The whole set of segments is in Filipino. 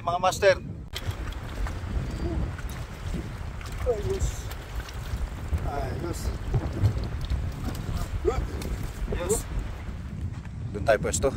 Okay mga master. Ayos. Ayos. Ayos. Doon tayo pwesto.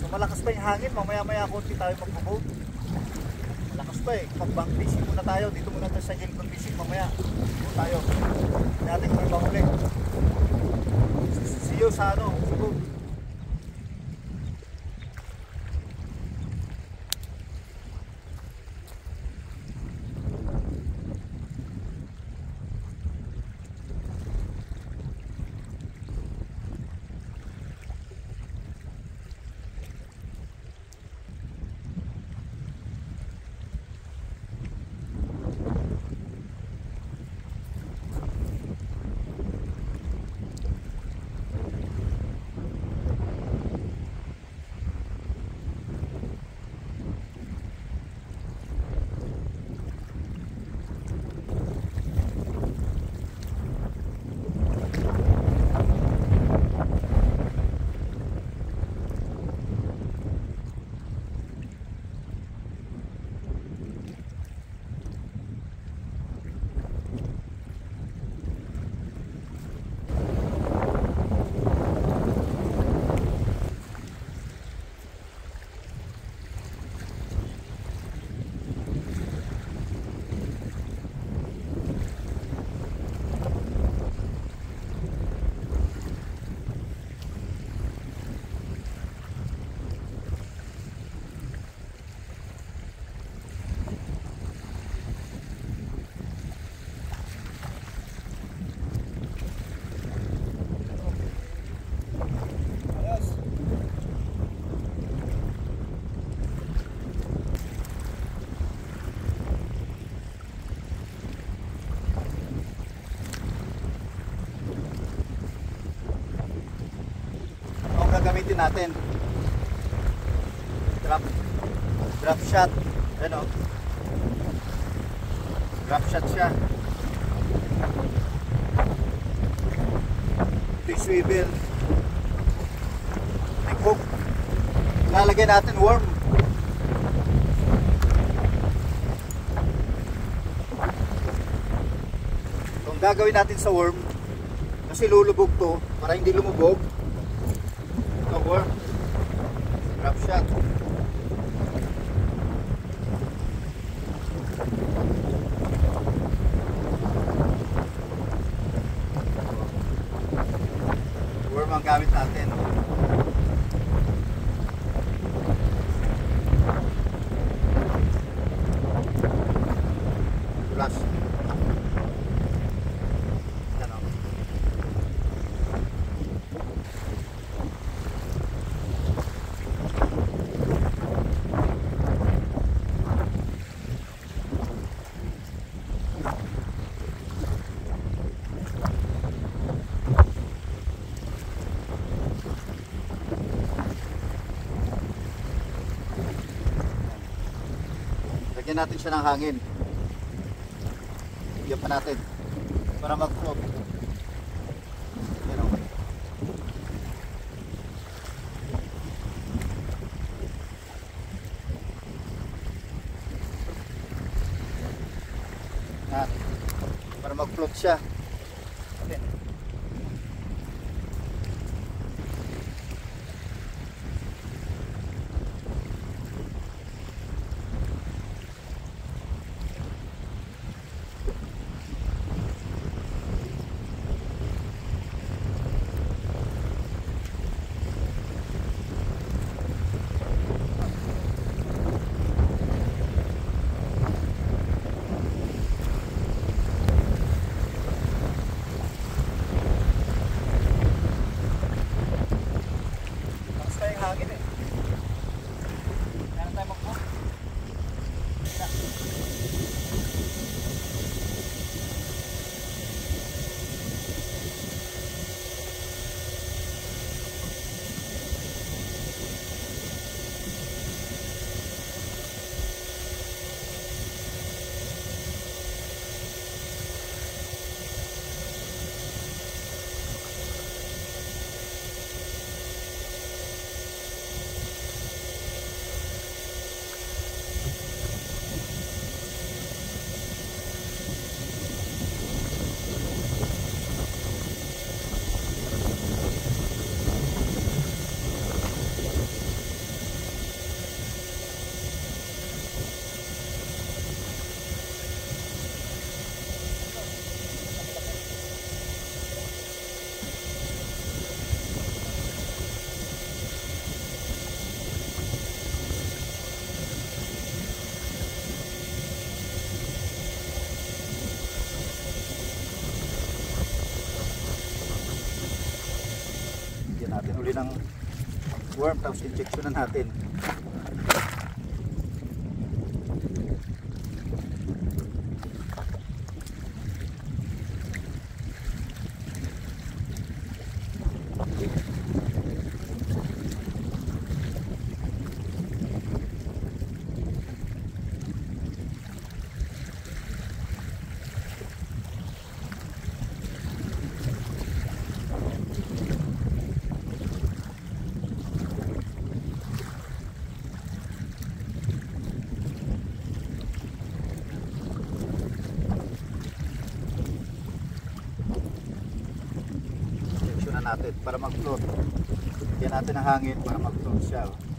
So malakas pa yung hangin, mamaya-maya konti tayo magpo-boat. Malakas pa eh. Pag bank fishing muna tayo, dito muna tayo sa Gilcon fishing mamaya. Boat tayo. Natin kung may mahuli. See you sa ano, sa boat. Natin. Drop. Drop shot. Ano? Drop shot siya. Ito yung swivel. May hook. Lalagay natin worm. Ito ang gagawin natin sa worm. Kasi lulubog to para hindi lumubog. Ito worm. Drop Natin siya ng hangin. Bigyan pa natin. Para. Yan. Para mag-float siya. natin uli ng worm tapos injectionan natin. Natin para mag-float. Bigyan natin ng hangin para mag-float siya. oh.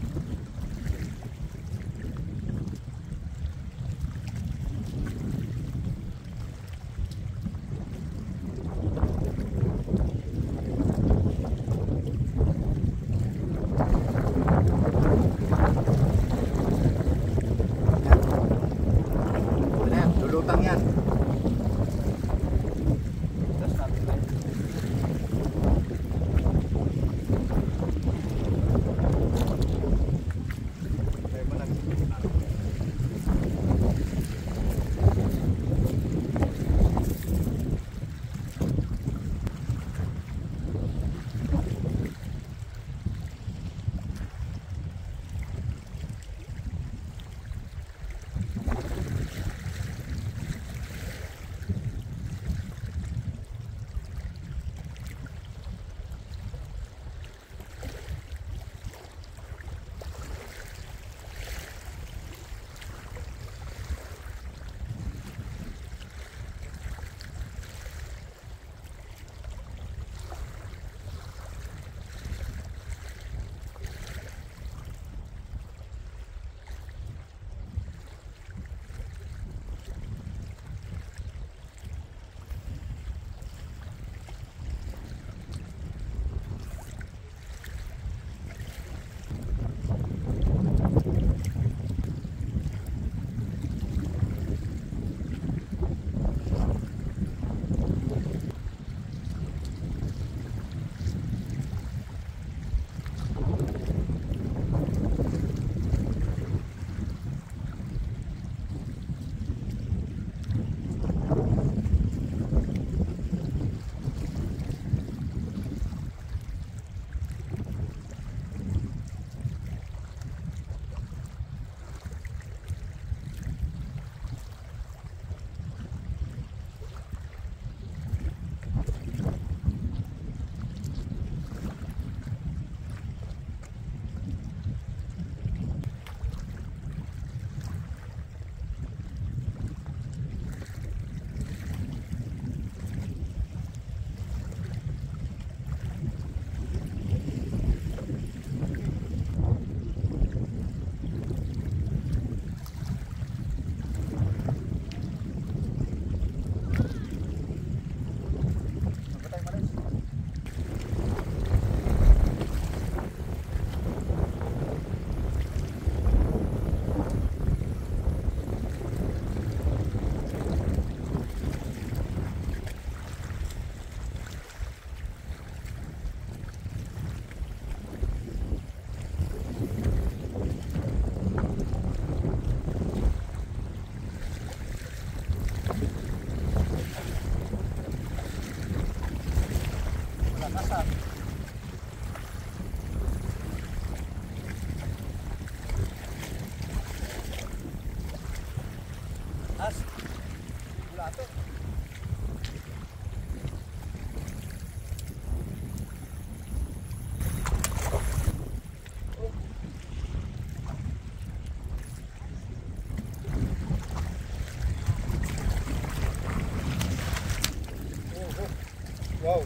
Wow.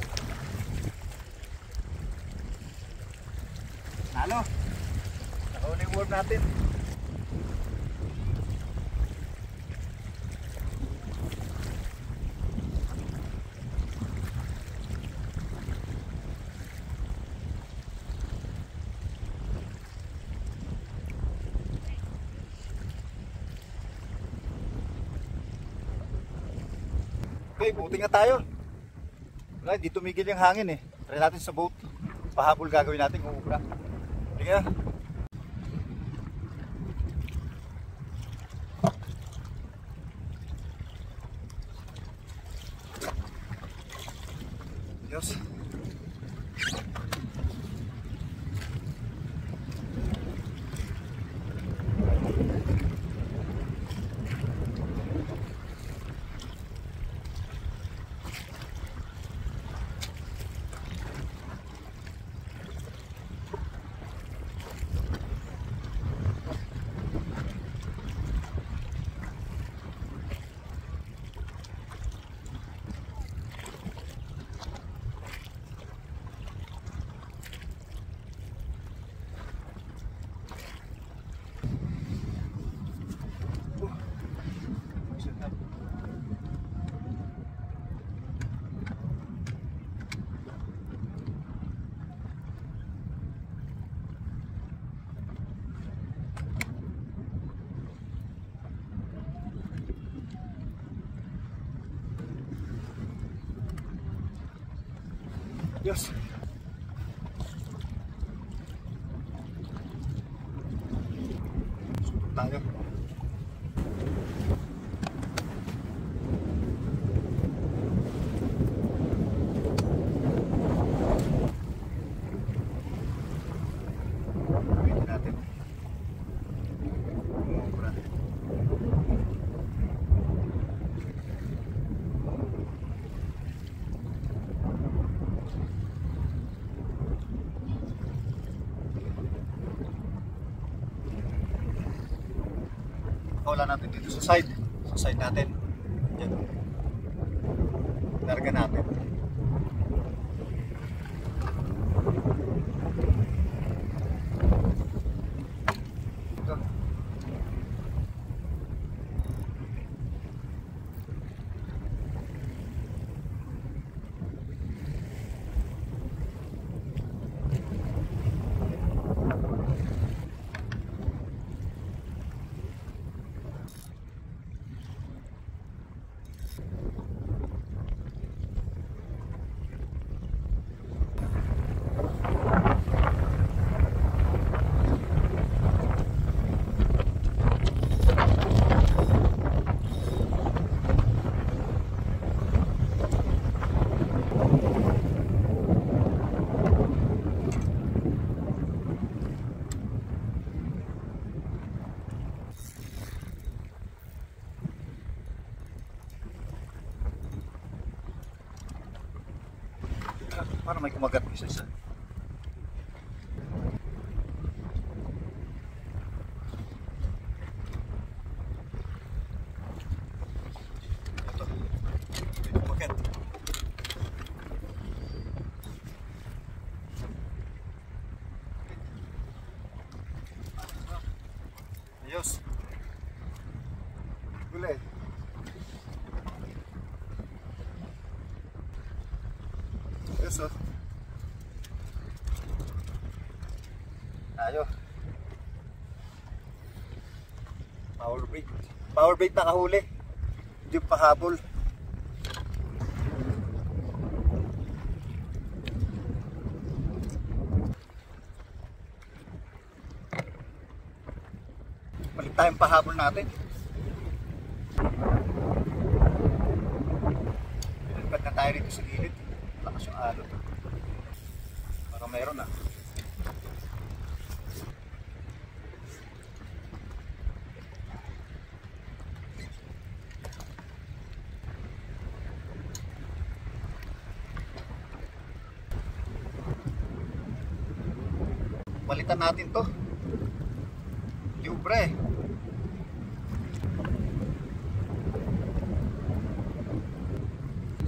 Nalo. Nakauli yung worm natin. Okay, buti nga tayo. Wala, hindi tumigil yung hangin eh. Try natin sa boat. Pahabol gagawin natin kung ubra. Sige. Yes. Sa side. Sa side natin. Yan. Larga natin. Ito. Para may kumagat isa isa. Ayos. Gulay. Yes, oh. Tayo. Power bait. Power bait nakahuli. Hindi pa habol. Balik tayong pahabol natin. Pinagpad na tayo rito sa gilid. Lakas yung alot. Parang meron ah. Natin to. Libre.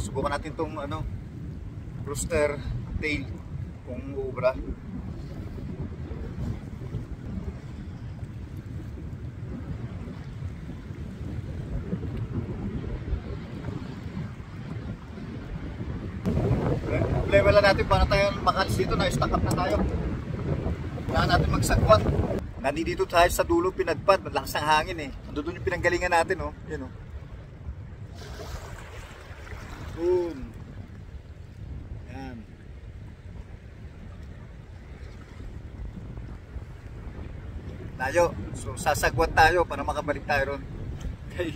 Subukan natin tong ano, rooster tail kung ubra. Problema lang natin para tayo makalis dito na stack up na tayo. Kailangan natin magsagwan. Nandito tayo sa dulo pinagpad, malakas ang hangin eh. Doon yung pinanggalingan natin oh. Yan oh. Boom. Yan. Layo. So sasagwan tayo para makabalik tayo ron. Okay.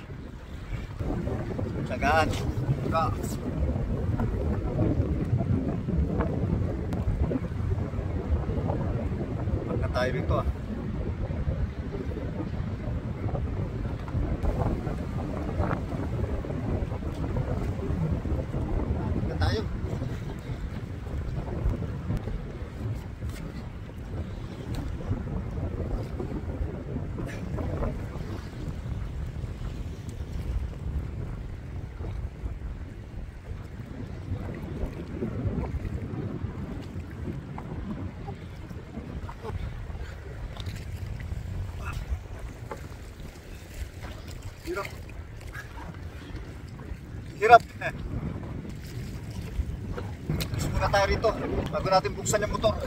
Sagaan. Ka. Pagka tayo rito ah. Pagka tayo. Hirap. Hirap. Gusto muna tayo rito bago natin buksan yung motor.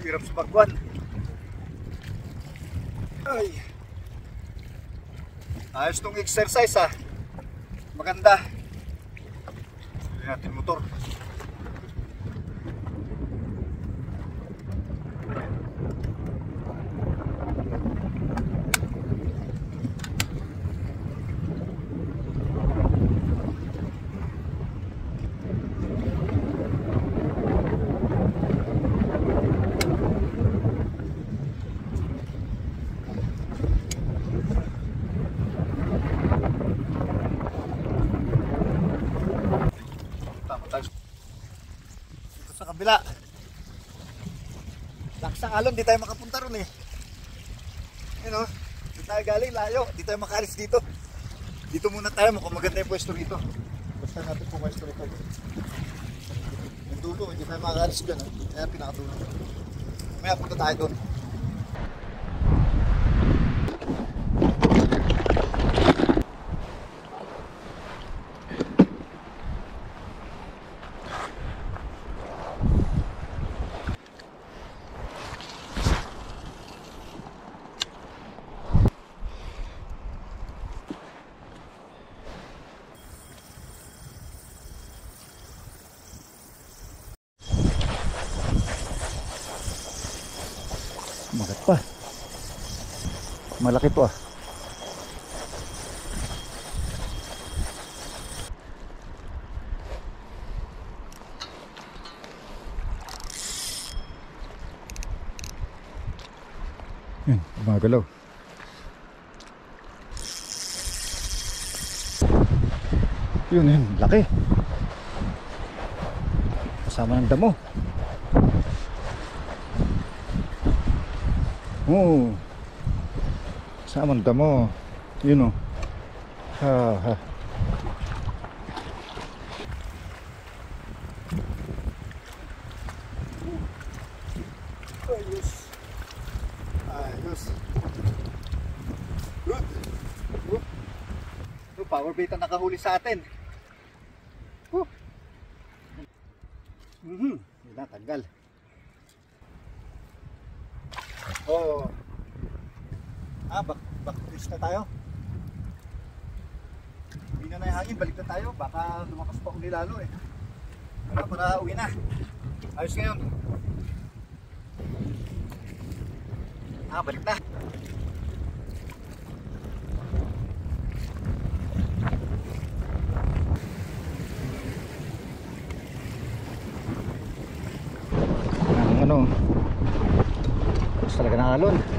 Hirap sa bagwan. Ay. Ayos tong exercise ha. Maganda. Sulit natin motor. Tama tayo. Dito sa kabila. Lakas ng alon, di tayo makapunta ron eh. Yun o, di tayo galing, layo. Di tayo makalis dito. Dito muna tayo, mukhang maganda yung pwesto rito. Basta natin po pwesto rito. Yung dulo, hindi tayo makalis dyan. Eh. Kaya pinakadulo. Maya punta tayo doon. Magat pa. Malaki to ah. Yan, gumagalaw. Yun, yun, laki. Kasama ng damo. Oo. Kasama ng damo. Yun o. Ha, ha. Ayos. Ayos. Power bait ang nakahuli sa atin. Huh. Mhm. Yun na, tanggal. Oh. Ah, back, back twist na tayo. Uwi na na yung hangin, balik na tayo. Baka lumakas pa uli lalo eh. Ano, para uwi na. Ayos ngayon. Ah, balik na. Ang ano, mas talaga ng.